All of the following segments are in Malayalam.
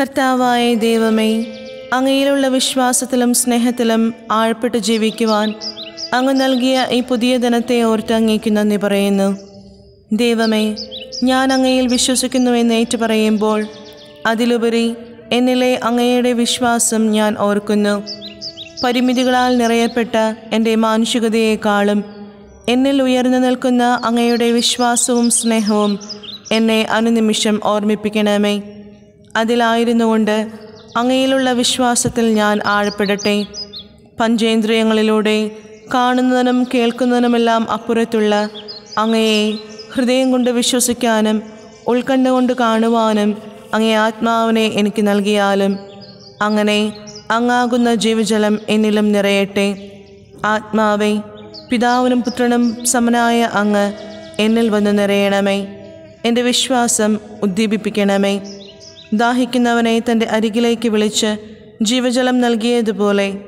കർത്താവായ ദൈവമേ അങ്ങയിലുള്ള വിശ്വാസത്തിലും സ്നേഹത്തിലും ആഴ്പ്പെട്ട് ജീവിക്കുവാൻ അങ്ങ് നൽകിയ ഈ പുതിയ ദിനത്തെ ഓർത്ത് നന്ദി പറയുന്നു. ദൈവമേ ഞാൻ അങ്ങയിൽ വിശ്വസിക്കുന്നുവെന്ന് ഏറ്റു പറയുമ്പോൾ അതിലുപരി എന്നിലെ അങ്ങയുടെ വിശ്വാസം ഞാൻ ഓർക്കുന്നു. പരിമിതികളാൽ നിറയപ്പെട്ട എന്റെ മാനുഷികതയെക്കാളും എന്നിൽ ഉയർന്നു നിൽക്കുന്ന അങ്ങയുടെ വിശ്വാസവും സ്നേഹവും എന്നെ അനുനിമിഷം ഓർമ്മിപ്പിക്കണമേ. അതിലായിരുന്നുകൊണ്ട് അങ്ങയിലുള്ള വിശ്വാസത്തിൽ ഞാൻ ആഴപ്പെടട്ടെ. പഞ്ചേന്ദ്രിയങ്ങളിലൂടെ കാണുന്നതിനും കേൾക്കുന്നതിനുമെല്ലാം അപ്പുറത്തുള്ള അങ്ങയെ ഹൃദയം കൊണ്ട് വിശ്വസിക്കാനും ഉൾക്കണ്ട കൊണ്ട് കാണുവാനും അങ്ങേ ആത്മാവിനെ എനിക്ക് നൽകിയാലും അങ്ങനെ അങ്ങാകുന്ന ജീവജലം എന്നിലും നിറയട്ടെ. ആത്മാവേ പിതാവിനും പുത്രനും സമനായ അങ്ങ് എന്നിൽ വന്ന് നിറയണമേ. എന്റെ വിശ്വാസം ഉദ്ദീപിപ്പിക്കണമേ. ദാഹിക്കുന്നവനെ തന്റെ അരികിലേക്ക് വിളിച്ച് ജീവജലം നൽകിയതുപോലെ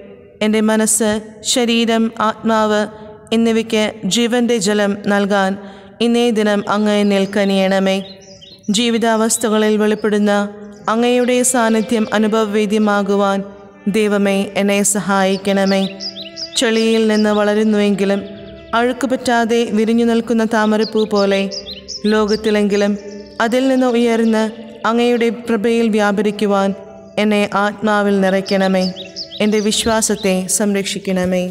എന്റെ മനസ്സ് ശരീരം ആത്മാവ് എന്നിവയ്ക്ക് ജീവന്റെ ജലം നൽകാൻ ഇന്നേ ദിനം അങ്ങ് എന്നിൽ കനിയണമേ. ജീവിതാവസ്ഥകളിൽ വെളിപ്പെടുന്ന അങ്ങയുടെ സാന്നിധ്യം അനുഭവവേദ്യമാകുവാൻ ദൈവമേ എന്നെ സഹായിക്കണമേ. ചെളിയിൽ നിന്ന് വളരുന്നുവെങ്കിലും അഴുക്ക് പറ്റാതെ വിരിഞ്ഞു നിൽക്കുന്ന താമരപ്പൂ പോലെ ലോകത്തിലെങ്കിലും അതിൽ നിന്ന് ഉയർന്ന് അങ്ങയുടെ പ്രഭയിൽ വ്യാപരിക്കുവാൻ എന്നെ ആത്മാവിൽ നിറയ്ക്കണമേ. എന്റെ വിശ്വാസത്തെ സംരക്ഷിക്കണമേ.